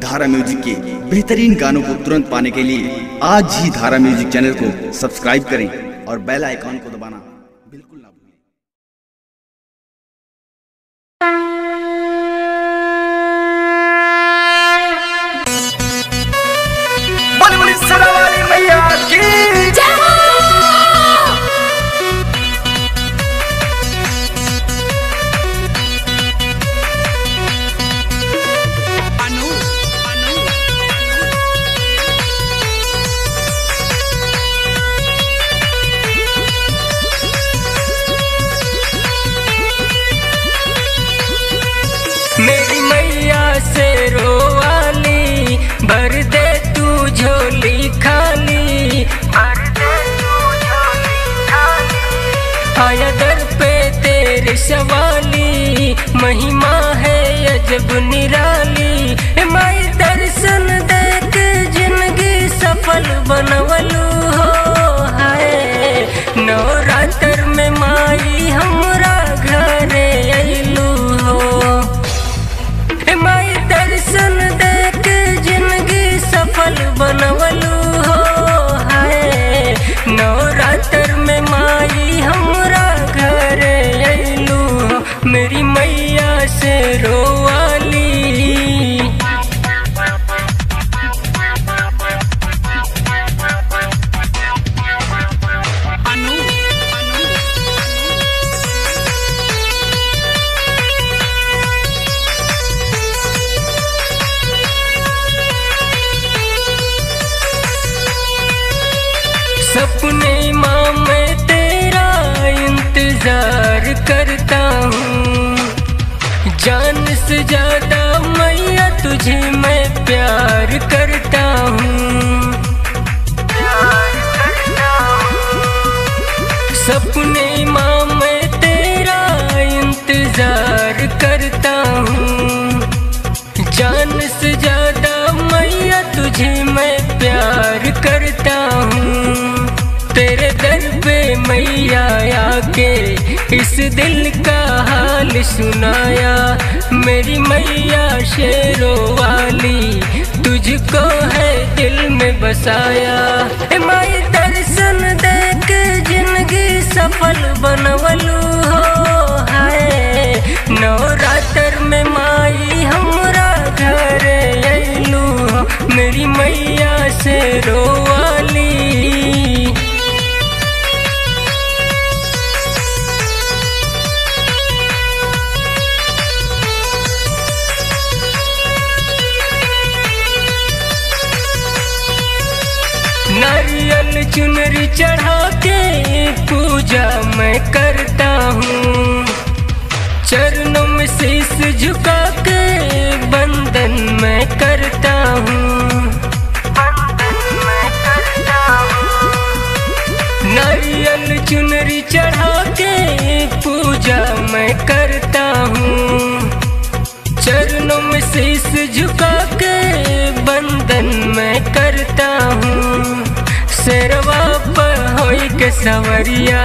धारा म्यूज़िक के बेहतरीन गानों को तुरंत पाने के लिए आज ही धारा म्यूज़िक चैनल को सब्सक्राइब करें और बेल आइकॉन को दबाना बिल्कुल ना भूलें। सवाली महिमा है अजब निराली। माई दर्शन देख ज़िंदगी सफल बनवलू हो हाय। नवरात्र सपने माँ मैं तेरा इंतज़ार करता हूँ। जान से ज़्यादा मैया तुझे मैं प्यार करता हूँ। तेरे दर पे मैया आके इस दिल का हाल सुनाया। मेरी मैया शेरों वाली तुझको है दिल में बसाया। माई सफल बनवलू हो। है नवरात्र में माई हमरा घर अइलू मेरी मैया से रोवाली चुनरी चढ़ा के पूजा मैं करता हूँ। चरणों में शीश झुका के बंदन मैं करता हूँ। नारियल चुनरी चढ़ा सवरिया,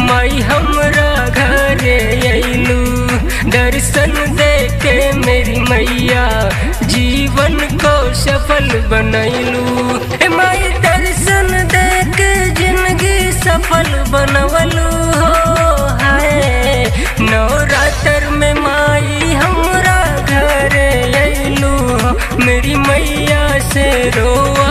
माई हमरा घरे अइलू। दर्शन दे के मेरी मैया, जीवन को सफल बनैलू। माई दर्शन दे के ज़िंदगी सफल बनवलू। हो है नवरात्र में माई हमरा घर अइलू। मेरी मैया से रोवा